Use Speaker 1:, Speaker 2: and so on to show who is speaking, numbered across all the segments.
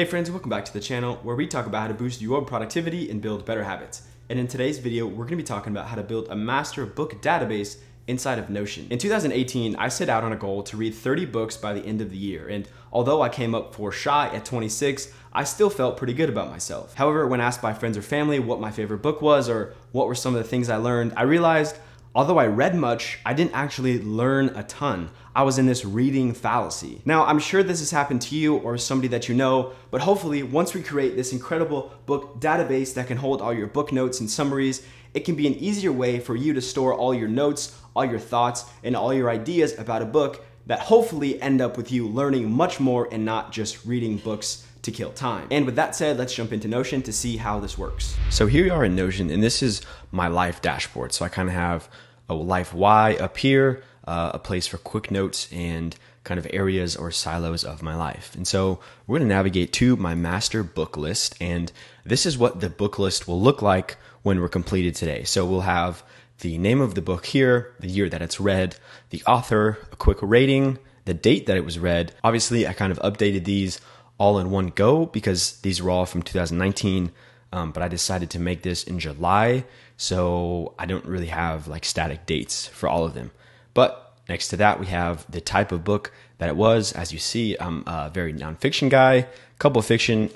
Speaker 1: Hey friends, welcome back to the channel where we talk about how to boost your productivity and build better habits. And in today's video, we're gonna be talking about how to build a master book database inside of Notion. In 2018, I set out on a goal to read 30 books by the end of the year, and although I came up for shy at 26, I still felt pretty good about myself. However, when asked by friends or family what my favorite book was or what were some of the things I learned, I realized Although I read much, I didn't actually learn a ton. I was in this reading fallacy. Now, I'm sure this has happened to you or somebody that you know, but hopefully, once we create this incredible book database that can hold all your book notes and summaries, it can be an easier way for you to store all your notes, all your thoughts, and all your ideas about a book that hopefully end up with you learning much more and not just reading books to kill time. And with that said, let's jump into Notion to see how this works. So here we are in Notion, and this is my life dashboard. So I kind of have a life Y up here, uh, a place for quick notes and kind of areas or silos of my life. And so we're going to navigate to my master book list, and this is what the book list will look like when we're completed today. So we'll have the name of the book here, the year that it's read, the author, a quick rating, the date that it was read. Obviously, I kind of updated these all in one go because these were all from 2019. Um, but I decided to make this in July, so I don't really have like static dates for all of them. But next to that, we have the type of book that it was. As you see, I'm a very nonfiction guy, couple fiction,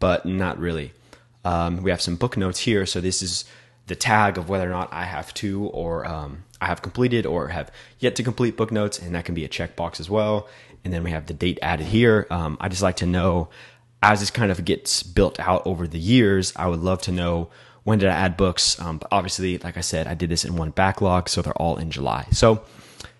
Speaker 1: but not really. Um, we have some book notes here, so this is the tag of whether or not I have to or um, I have completed or have yet to complete book notes, and that can be a checkbox as well. And then we have the date added here. Um, I just like to know as this kind of gets built out over the years, I would love to know when did I add books. Um, but obviously, like I said, I did this in one backlog, so they're all in July. So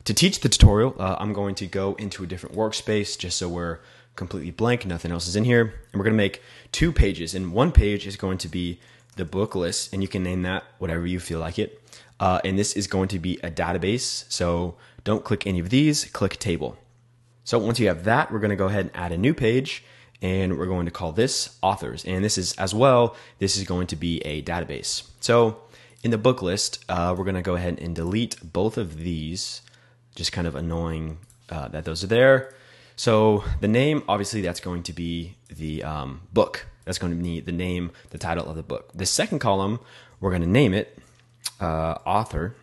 Speaker 1: to teach the tutorial, uh, I'm going to go into a different workspace just so we're completely blank, nothing else is in here. And we're going to make two pages. And one page is going to be the book list, and you can name that whatever you feel like it. Uh, and this is going to be a database. So don't click any of these, click table. So once you have that, we're going to go ahead and add a new page and we're going to call this authors. And this is as well, this is going to be a database. So in the book list, uh, we're going to go ahead and delete both of these. Just kind of annoying uh, that those are there. So the name, obviously, that's going to be the um, book. That's going to be the name, the title of the book. The second column, we're going to name it uh, author,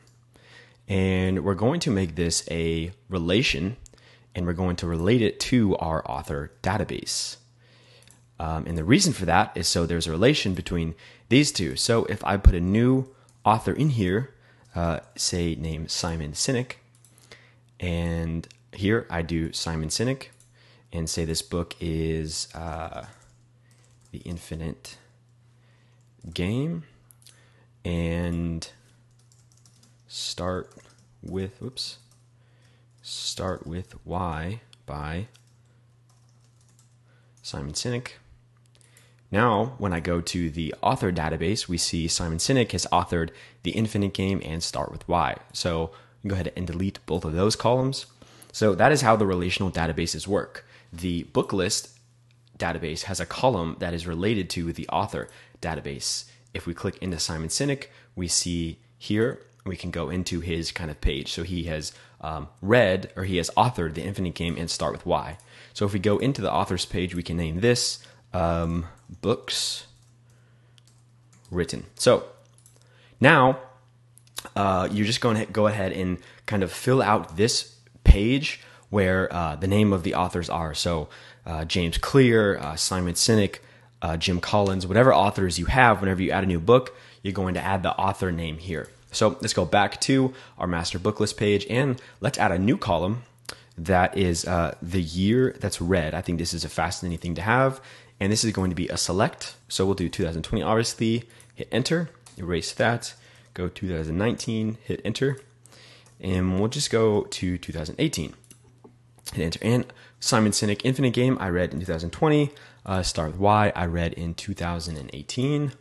Speaker 1: and we're going to make this a relation, and we're going to relate it to our author database. Um, and the reason for that is so there's a relation between these two. So if I put a new author in here, uh, say name Simon Sinek, and here I do Simon Sinek, and say this book is uh, The Infinite Game, and start with, whoops, start with Why by Simon Sinek. Now, when I go to the author database, we see Simon Sinek has authored The Infinite Game and Start with Why. So go ahead and delete both of those columns. So that is how the relational databases work. The book list database has a column that is related to the author database. If we click into Simon Sinek, we see here we can go into his kind of page. So he has um, read or he has authored The Infinite Game and Start with Why. So if we go into the author's page, we can name this um, books written. So now uh, you're just going to go ahead and kind of fill out this page where uh, the name of the authors are. So uh, James Clear, uh, Simon Sinek, uh, Jim Collins, whatever authors you have, whenever you add a new book, you're going to add the author name here. So let's go back to our master book list page and let's add a new column that is uh, the year that's read. I think this is a fascinating thing to have and this is going to be a select. So we'll do 2020, obviously, hit enter, erase that, go 2019, hit enter, and we'll just go to 2018, hit enter. And Simon Sinek Infinite Game, I read in 2020. Uh, Start with Why, I read in 2018.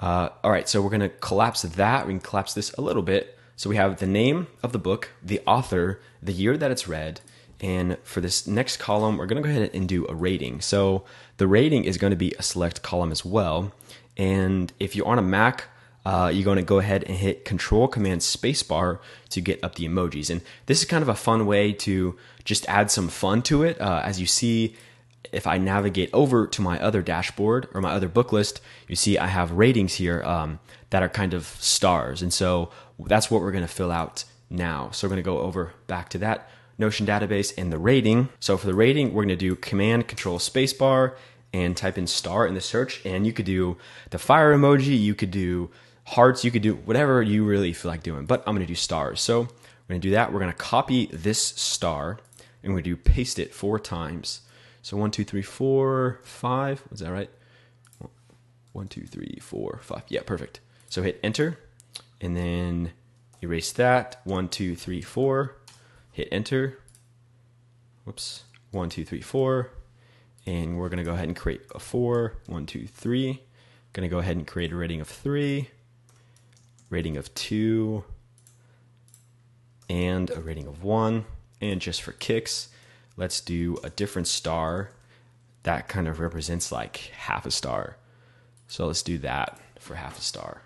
Speaker 1: Uh, all right, so we're going to collapse that. We can collapse this a little bit. So we have the name of the book, the author, the year that it's read, and for this next column, we're going to go ahead and do a rating. So the rating is going to be a select column as well. And if you're on a Mac, uh, you're going to go ahead and hit Control Command Spacebar to get up the emojis. And this is kind of a fun way to just add some fun to it. Uh, as you see, if I navigate over to my other dashboard or my other book list, you see I have ratings here um, that are kind of stars. And so that's what we're going to fill out now. So we're going to go over back to that Notion database and the rating. So for the rating, we're going to do Command Control Spacebar and type in star in the search. And you could do the fire emoji, you could do hearts, you could do whatever you really feel like doing. But I'm going to do stars. So we're going to do that. We're going to copy this star and we're going to do paste it four times. So one, two, three, four, five. Was that right? One, two, three, four, five. Yeah, perfect. So hit enter and then erase that. One, two, three, four. Hit enter. Whoops. One, two, three, four. And we're going to go ahead and create a four. One, two, three. Going to go ahead and create a rating of three, rating of two, and a rating of one. And just for kicks, let's do a different star that kind of represents like half a star. So let's do that for half a star.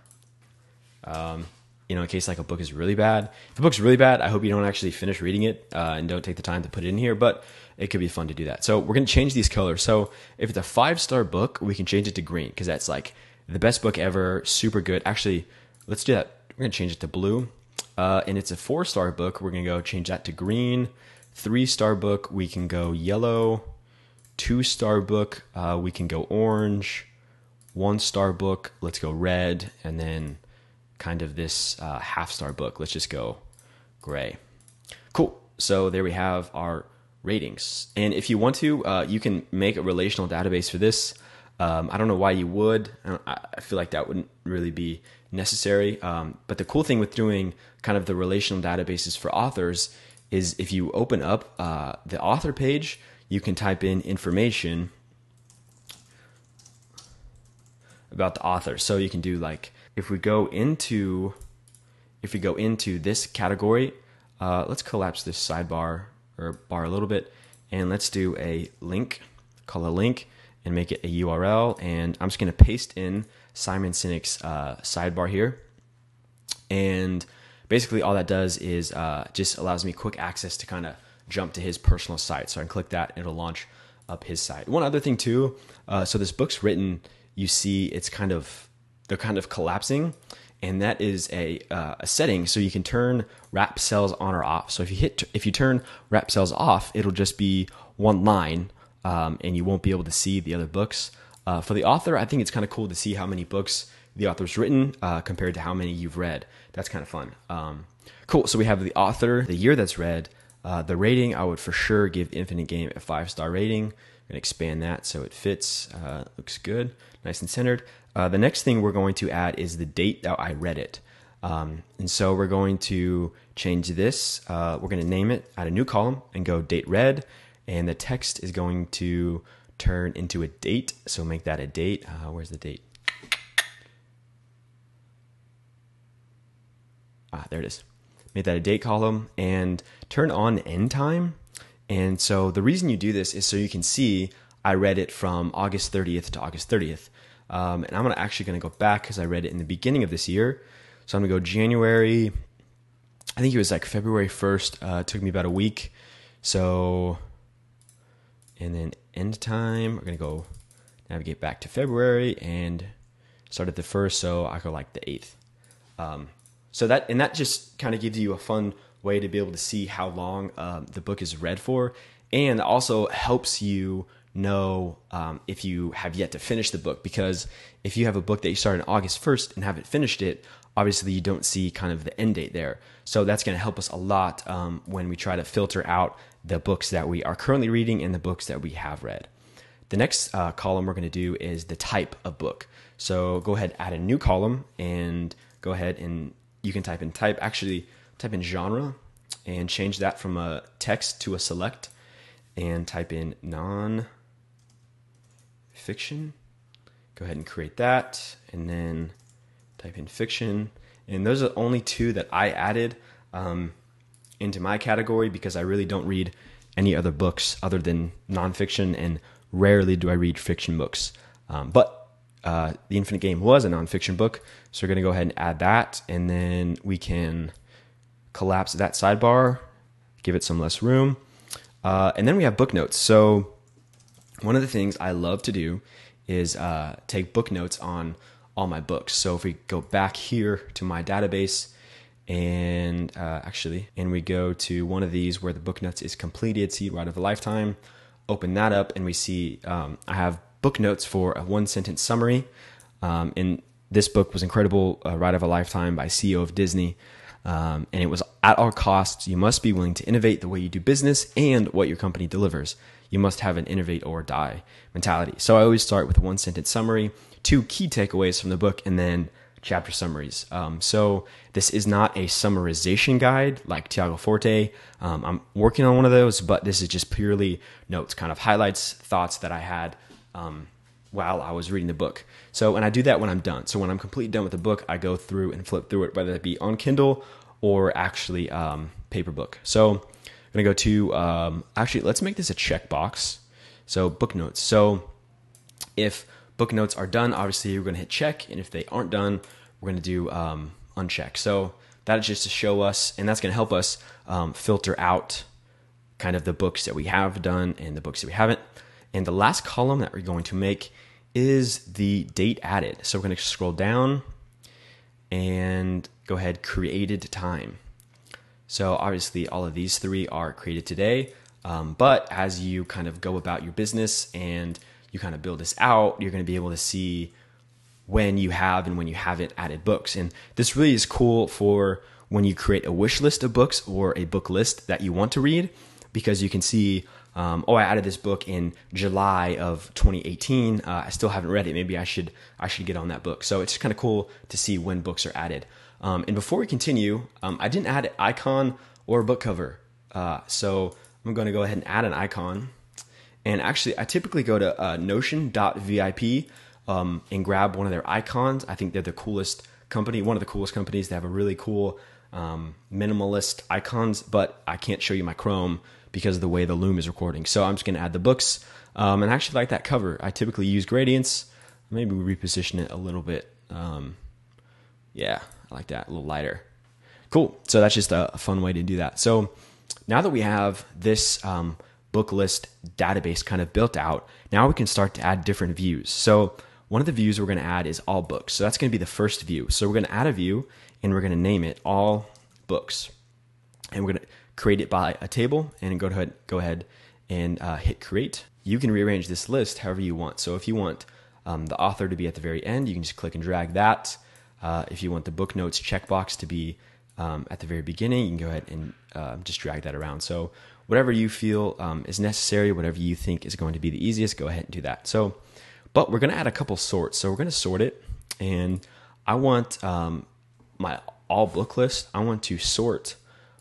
Speaker 1: Um, you know, in case like a book is really bad. If a book's really bad, I hope you don't actually finish reading it uh, and don't take the time to put it in here, but it could be fun to do that. So we're going to change these colors. So if it's a five star book, we can change it to green because that's like the best book ever, super good. Actually, let's do that. We're going to change it to blue. Uh, and it's a four star book. We're going to go change that to green. Three star book, we can go yellow. Two star book, uh, we can go orange. One star book, let's go red. And then kind of this uh, half star book. Let's just go gray. Cool. So there we have our ratings. And if you want to, uh, you can make a relational database for this. Um, I don't know why you would. I, I, feel like that wouldn't really be necessary. Um, but the cool thing with doing kind of the relational databases for authors is if you open up uh, the author page, you can type in information about the author. So you can do like if we go into if we go into this category, uh, let's collapse this sidebar or bar a little bit, and let's do a link, call a link, and make it a URL. And I'm just going to paste in Simon Sinek's uh, sidebar here, and basically all that does is uh, just allows me quick access to kind of jump to his personal site. So I can click that, and it'll launch up his site. One other thing too, uh, so this book's written. You see, it's kind of they're kind of collapsing and that is a, uh, a setting so you can turn wrap cells on or off so if you hit if you turn wrap cells off it'll just be one line um, and you won't be able to see the other books uh, for the author i think it's kind of cool to see how many books the author's written uh, compared to how many you've read that's kind of fun um, cool so we have the author the year that's read uh, the rating i would for sure give infinite game a five star rating and expand that so it fits uh, looks good nice and centered uh, the next thing we're going to add is the date that I read it. Um, and so we're going to change this. Uh, we're going to name it, add a new column, and go date read. And the text is going to turn into a date. So make that a date. Uh, where's the date? Ah, there it is. Make that a date column and turn on end time. And so the reason you do this is so you can see I read it from August 30th to August 30th. Um, and I'm gonna actually going to go back because I read it in the beginning of this year. So I'm going to go January. I think it was like February 1st. Uh, took me about a week. So, and then end time. We're to go navigate back to February and start at the first. So I go like the 8th. Um, so that, and that just kind of gives you a fun way to be able to see how long um, the book is read for. And also helps you know um, if you have yet to finish the book because if you have a book that you started on August 1st and haven't finished it, obviously you don't see kind of the end date there. So that's going to help us a lot um, when we try to filter out the books that we are currently reading and the books that we have read. The next uh, column we're going to do is the type of book. So go ahead, add a new column, and go ahead and you can type in type. Actually, type in genre and change that from a text to a select, and type in non fiction. Go ahead and create that and then type in fiction. And those are the only two that I added um, into my category because I really don't read any other books other than nonfiction, and rarely do I read fiction books. Um, but uh, The Infinite Game was a nonfiction book, so we're going to go ahead and add that, and then we can collapse that sidebar, give it some less room. Uh, and then we have book notes. So one of the things I love to do is uh, take book notes on all my books. So if we go back here to my database and uh, actually, and we go to one of these where the book notes is completed, Seed Ride of a Lifetime, open that up and we see um, I have book notes for a one sentence summary. Um, and this book was incredible, uh, Ride of a Lifetime by CEO of Disney. Um, and it was at all costs, you must be willing to innovate the way you do business and what your company delivers. You must have an innovate or die mentality. So I always start with a one sentence summary, two key takeaways from the book, and then chapter summaries. Um, so this is not a summarization guide like Tiago Forte. Um, I'm working on one of those, but this is just purely notes, kind of highlights, thoughts that I had um, while I was reading the book. So, and I do that when I'm done. So when I'm completely done with the book, I go through and flip through it, whether it be on Kindle or actually um, paper book. So I'm gonna go to um, actually let's make this a checkbox. So book notes. So if book notes are done, obviously you're gonna hit check, and if they aren't done, we're gonna do um, uncheck. So that is just to show us, and that's gonna help us um, filter out kind of the books that we have done and the books that we haven't. And the last column that we're going to make is the date added. So we're going to scroll down and go ahead, created time. So obviously, all of these three are created today. Um, but as you kind of go about your business and you kind of build this out, you're going to be able to see when you have and when you haven't added books. And this really is cool for when you create a wish list of books or a book list that you want to read because you can see um, oh, I added this book in July of 2018. Uh, I still haven't read it. Maybe I should I should get on that book. So it's kind of cool to see when books are added. Um, and before we continue, um, I didn't add an icon or a book cover. Uh, so I'm going to go ahead and add an icon. And actually, I typically go to uh, Notion.vip um, and grab one of their icons. I think they're the coolest company, one of the coolest companies. They have a really cool um, minimalist icons, but I can't show you my Chrome because of the way the loom is recording. So I'm just going to add the books. Um, and I actually like that cover. I typically use gradients. Maybe we reposition it a little bit. Um, yeah, I like that, a little lighter. Cool. So that's just a, a fun way to do that. So now that we have this um, book list database kind of built out, now we can start to add different views. So one of the views we're going to add is all books. So that's going to be the first view. So we're going to add a view and we're going to name it all books. And we're going to create it by a table and go ahead, go ahead and uh, hit create. You can rearrange this list however you want. So if you want um, the author to be at the very end, you can just click and drag that. Uh, if you want the book notes checkbox to be um, at the very beginning, you can go ahead and uh, just drag that around. So whatever you feel um, is necessary, whatever you think is going to be the easiest, go ahead and do that. So, but we're going to add a couple sorts. So we're going to sort it, and I want um, my all book list. I want to sort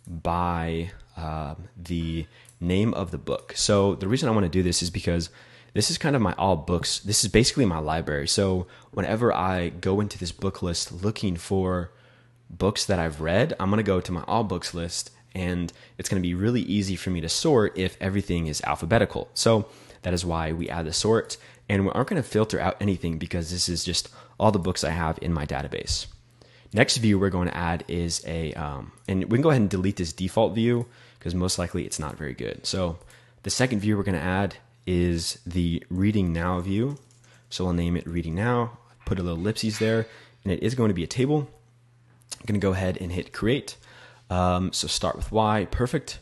Speaker 1: by uh, the name of the book. So the reason I want to do this is because this is kind of my all books. This is basically my library. So whenever I go into this book list looking for books that I've read, I'm going to go to my all books list and it's going to be really easy for me to sort if everything is alphabetical. So that is why we add the sort and we aren't going to filter out anything because this is just all the books I have in my database. Next view we're going to add is a, um, and we can go ahead and delete this default view because most likely it's not very good. So the second view we're going to add is the reading now view. So we'll name it reading now, put a little ellipses there, and it is going to be a table. I'm going to go ahead and hit create. Um, so start with Why, perfect.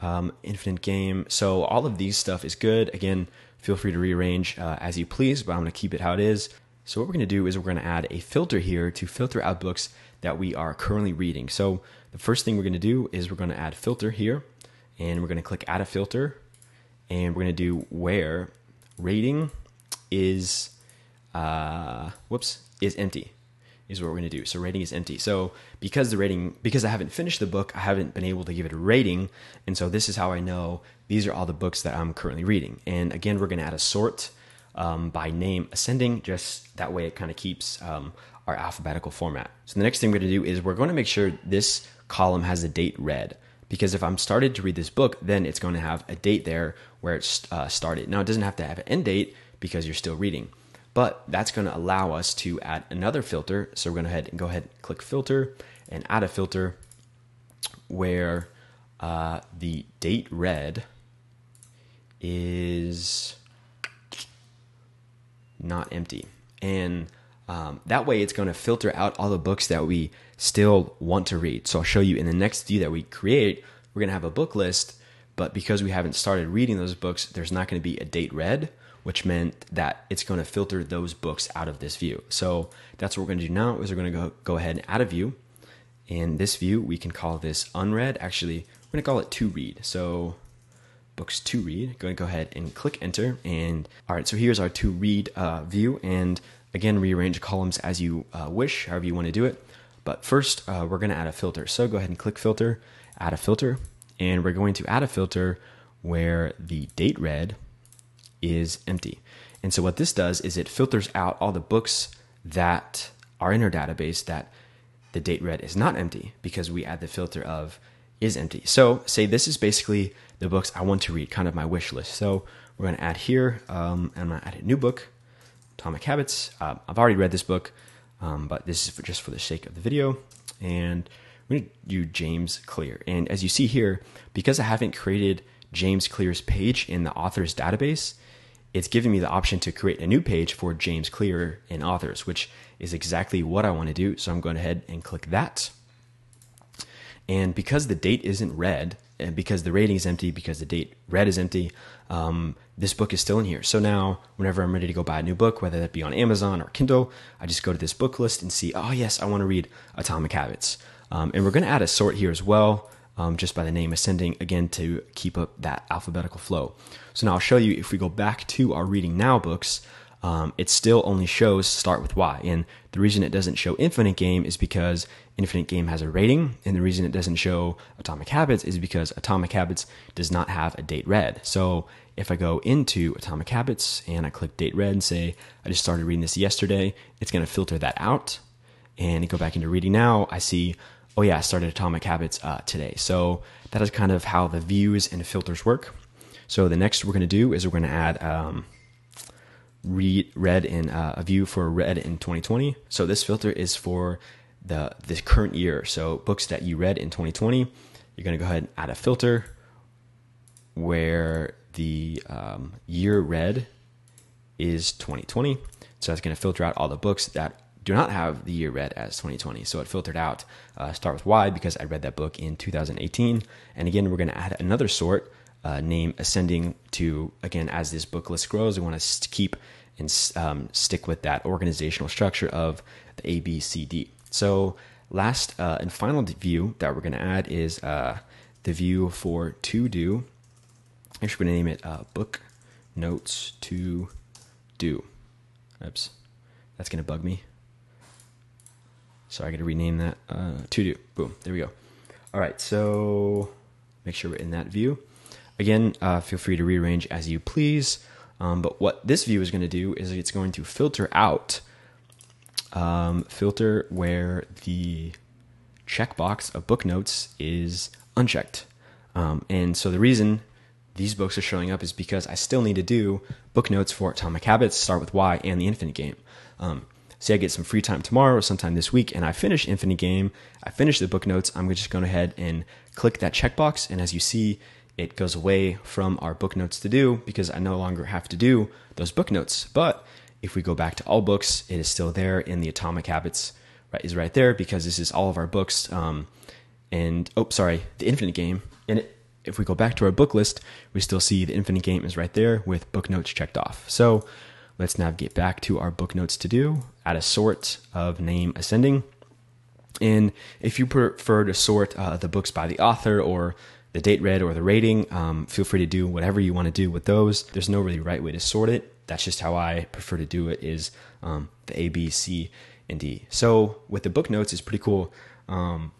Speaker 1: Um, infinite game. So all of these stuff is good. Again, feel free to rearrange uh, as you please, but I'm going to keep it how it is. So what we're going to do is we're going to add a filter here to filter out books that we are currently reading. So the first thing we're going to do is we're going to add filter here, and we're going to click add a filter, and we're going to do where rating is, uh, whoops, is empty is what we're going to do. So rating is empty. So because the rating, because I haven't finished the book, I haven't been able to give it a rating. And so this is how I know these are all the books that I'm currently reading. And again, we're going to add a sort um, by name ascending, just that way it kind of keeps um, our alphabetical format. So the next thing we're going to do is we're going to make sure this column has the date read. Because if I'm started to read this book, then it's going to have a date there where it's uh, started. Now, it doesn't have to have an end date because you're still reading. But that's going to allow us to add another filter. So we're going to head and go ahead and click filter and add a filter where uh, the date read is not empty. And um, that way it's going to filter out all the books that we still want to read. So I'll show you in the next view that we create, we're going to have a book list, but because we haven't started reading those books, there's not going to be a date read, which meant that it's going to filter those books out of this view. So that's what we're going to do now is we're going to go, go ahead and add a view. In this view, we can call this unread. Actually, we're going to call it to read. So books to read. Going to go ahead and click enter. And all right, so here's our to read uh, view. And again, rearrange columns as you uh, wish, however you want to do it. But first, uh, we're going to add a filter. So go ahead and click filter, add a filter, and we're going to add a filter where the date read is empty. And so what this does is it filters out all the books that are in our database that the date read is not empty because we add the filter of is empty. So say this is basically the books I want to read, kind of my wish list. So we're going to add here, um, and I'm going to add a new book, Atomic Habits. Uh, I've already read this book, um, but this is for just for the sake of the video. And we're going to do James Clear. And as you see here, because I haven't created James Clear's page in the author's database, it's giving me the option to create a new page for James Clear and authors, which is exactly what I want to do. So I'm going ahead and click that. And because the date isn't read, and because the rating is empty, because the date read is empty, um, this book is still in here. So now, whenever I'm ready to go buy a new book, whether that be on Amazon or Kindle, I just go to this book list and see, oh, yes, I want to read Atomic Habits. Um, and we're going to add a sort here as well, um, just by the name ascending, again, to keep up that alphabetical flow. So now I'll show you if we go back to our Reading Now books, um, it still only shows start with Why. And the reason it doesn't show Infinite Game is because Infinite Game has a rating, and the reason it doesn't show Atomic Habits is because Atomic Habits does not have a date read. So if I go into Atomic Habits and I click date read and say, I just started reading this yesterday, it's going to filter that out. And go back into reading now, I see, oh yeah, I started Atomic Habits uh, today. So that is kind of how the views and filters work. So the next we're going to do is we're going to add um, read read in uh, a view for read in 2020. So this filter is for the the current year. So books that you read in 2020, you're going to go ahead and add a filter where the um, year read is 2020. So that's going to filter out all the books that do not have the year read as 2020. So it filtered out uh, start with Why because I read that book in 2018. And again, we're going to add another sort uh, name ascending to again as this book list grows. We want to keep and um, stick with that organizational structure of the A, B, C, D. So last uh, and final view that we're going to add is uh, the view for to do. Actually, we're going to name it uh, book notes to do. Oops, that's going to bug me. So I got to rename that uh, to do. Boom, there we go. All right, so make sure we're in that view. Again, uh, feel free to rearrange as you please. Um, but what this view is going to do is it's going to filter out, um, filter where the checkbox of book notes is unchecked. Um, and so the reason these books are showing up is because I still need to do book notes for Atomic Habits, Start with Why, and the Infinite Game. Say I get some free time tomorrow or sometime this week and I finish Infinite Game, I finish the book notes, I'm just going ahead and click that checkbox. And as you see, it goes away from our book notes to do because I no longer have to do those book notes. But if we go back to all books, it is still there in the Atomic Habits, right? Is right there because this is all of our books. Um, and oh, sorry, the Infinite Game. And it, if we go back to our book list, we still see the Infinite Game is right there with book notes checked off. So let's navigate back to our book notes to do. Add a sort of name ascending. And if you prefer to sort uh, the books by the author or the date read or the rating. Um, feel free to do whatever you want to do with those. There's no really right way to sort it. That's just how I prefer to do it. Is um, the A, B, C, and D. So with the book notes, it's pretty cool. Um,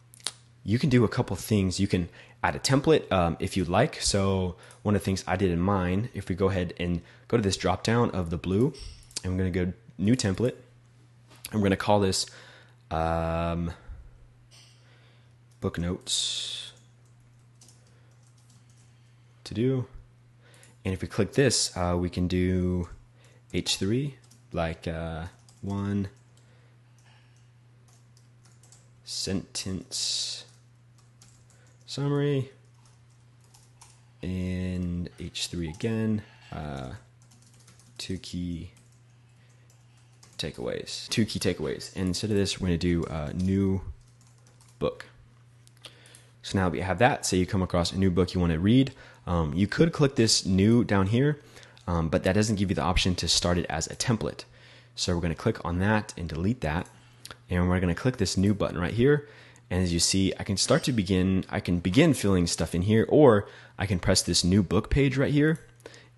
Speaker 1: you can do a couple things. You can add a template um, if you'd like. So one of the things I did in mine, if we go ahead and go to this drop down of the blue, I'm going to go new template. I'm going to call this um, book notes to do. And if we click this, uh, we can do H3, like uh, one sentence summary, and H3 again, uh, two key takeaways, two key takeaways. And instead of this, we're going to do a new book. So now that you have that, say you come across a new book you want to read, um, you could click this new down here, um, but that doesn't give you the option to start it as a template. So we're going to click on that and delete that. And we're going to click this new button right here. And as you see, I can start to begin, I can begin filling stuff in here, or I can press this new book page right here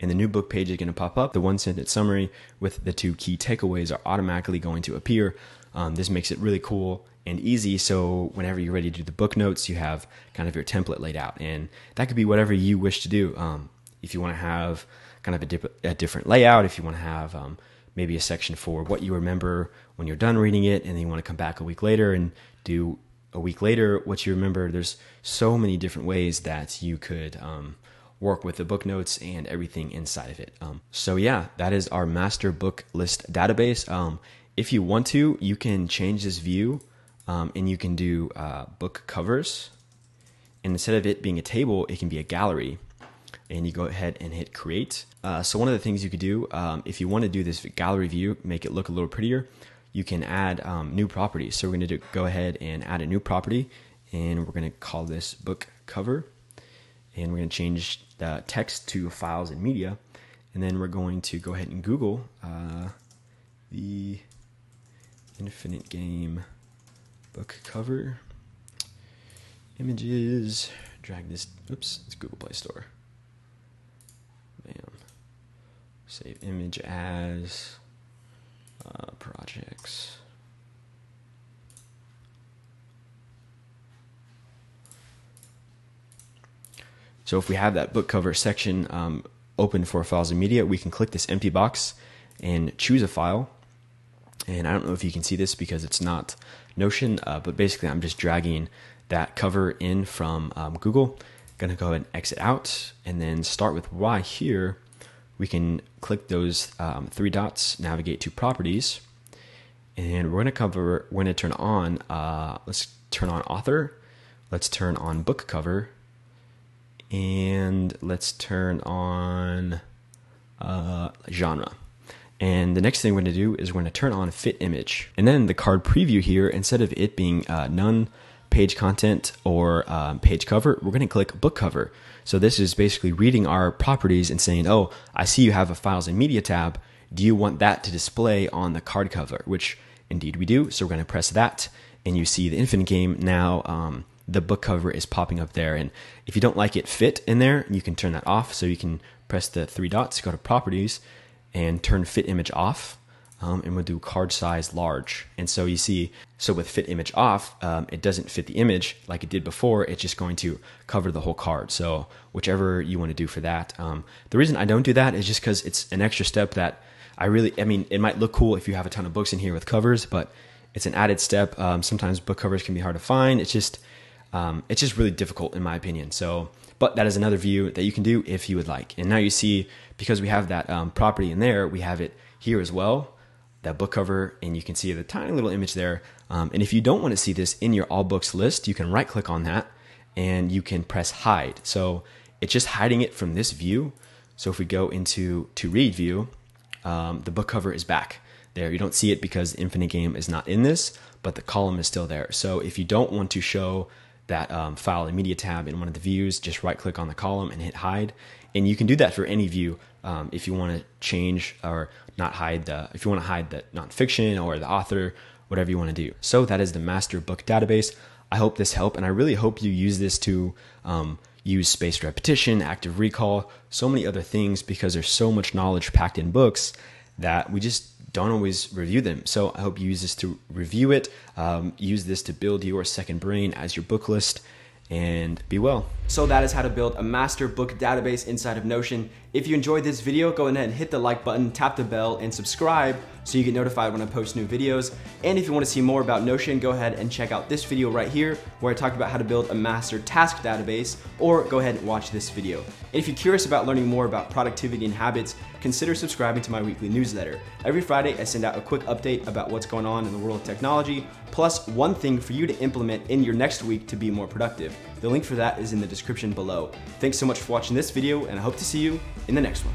Speaker 1: and the new book page is going to pop up. The one sentence summary with the two key takeaways are automatically going to appear. Um, this makes it really cool and easy. So whenever you're ready to do the book notes, you have kind of your template laid out, and that could be whatever you wish to do. Um, if you want to have kind of a, dip, a, different layout, if you want to have um, maybe a section for what you remember when you're done reading it, and then you want to come back a week later and do a week later what you remember. There's so many different ways that you could um, work with the book notes and everything inside of it. Um, so yeah, that is our master book list database. Um, if you want to, you can change this view um, and you can do uh, book covers. And instead of it being a table, it can be a gallery. And you go ahead and hit create. Uh, so one of the things you could do, um, if you want to do this gallery view, make it look a little prettier, you can add um, new properties. So we're going to go ahead and add a new property, and we're going to call this book cover and we're going to change the text to files and media. And then we're going to go ahead and Google uh, the Infinite Game book cover images. Drag this. Oops, it's Google Play Store. Bam. Save image as uh, projects. So if we have that book cover section um, open for files and media, we can click this empty box and choose a file. And I don't know if you can see this because it's not Notion, uh, but basically I'm just dragging that cover in from um, Google. Gonna go ahead and exit out and then start with Why here. We can click those um, three dots, navigate to properties, and we're gonna cover, we're gonna turn on, uh, let's turn on author, let's turn on book cover, and let's turn on uh, genre. And the next thing we're going to do is we're going to turn on fit image. And then the card preview here, instead of it being uh, none page content or um, page cover, we're going to click book cover. So this is basically reading our properties and saying, oh, I see you have a files and media tab. Do you want that to display on the card cover? Which indeed we do. So we're going to press that and you see the infinite game now um, the book cover is popping up there. And if you don't like it fit in there, you can turn that off. So you can press the three dots, go to properties, and turn fit image off. Um, and we'll do card size large. And so you see, so with fit image off, um, it doesn't fit the image like it did before. It's just going to cover the whole card. So whichever you want to do for that. Um, the reason I don't do that is just because it's an extra step that I really, I mean, it might look cool if you have a ton of books in here with covers, but it's an added step. Um, sometimes book covers can be hard to find. It's just, um, it's just really difficult in my opinion. So, but that is another view that you can do if you would like. And now you see, because we have that um, property in there, we have it here as well, that book cover, and you can see the tiny little image there. Um, and if you don't want to see this in your all books list, you can right click on that and you can press hide. So it's just hiding it from this view. So if we go into to read view, um, the book cover is back there. You don't see it because Infinite Game is not in this, but the column is still there. So if you don't want to show that um, file and media tab in one of the views, just right click on the column and hit hide. And you can do that for any view um, if you want to change or not hide the, if you want to hide the nonfiction or the author, whatever you want to do. So that is the master book database. I hope this helped, and I really hope you use this to um, use spaced repetition, active recall, so many other things because there's so much knowledge packed in books that we just don't always review them. So I hope you use this to review it, um, use this to build your second brain as your book list, and be well. So that is how to build a master book database inside of Notion. If you enjoyed this video, go ahead and hit the like button, tap the bell, and subscribe so you get notified when I post new videos. And if you want to see more about Notion, go ahead and check out this video right here where I talked about how to build a master task database, or go ahead and watch this video. And if you're curious about learning more about productivity and habits, consider subscribing to my weekly newsletter. Every Friday, I send out a quick update about what's going on in the world of technology, plus one thing for you to implement in your next week to be more productive. The link for that is in the description below. Thanks so much for watching this video, and I hope to see you in the next one.